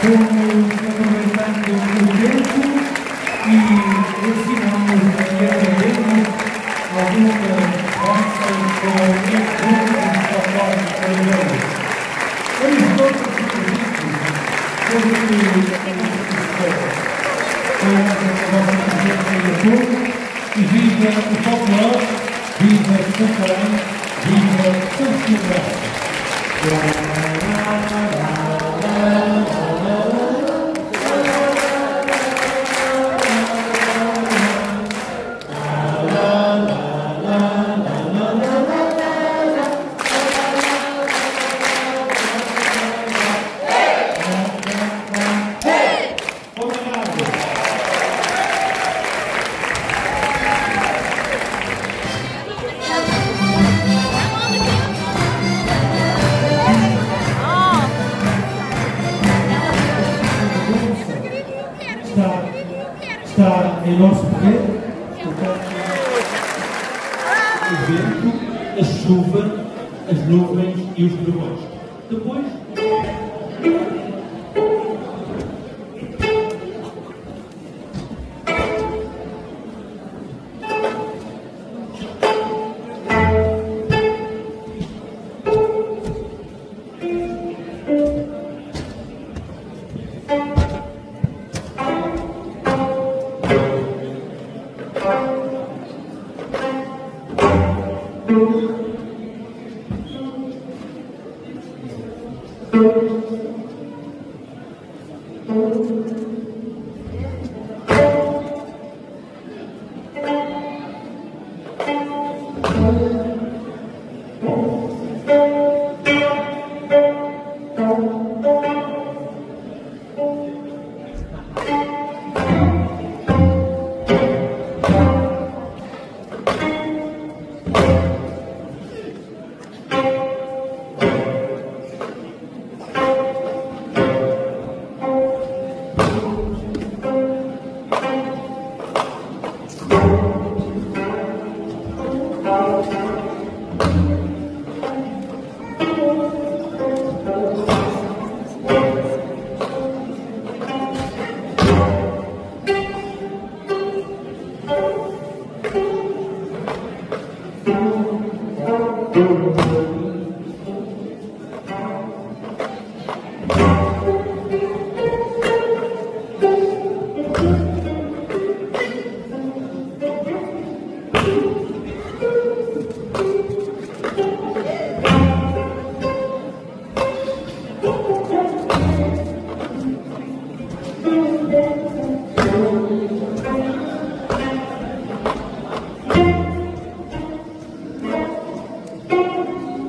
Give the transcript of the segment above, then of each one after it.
Fomos aproveitando o tempo e ensinamos e aprendemos algumas nossas com instrumentos conforme aprendemos. Eles todos os serviços, e viva o folclore, viva Santarém, viva São Silvestre.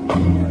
Yeah.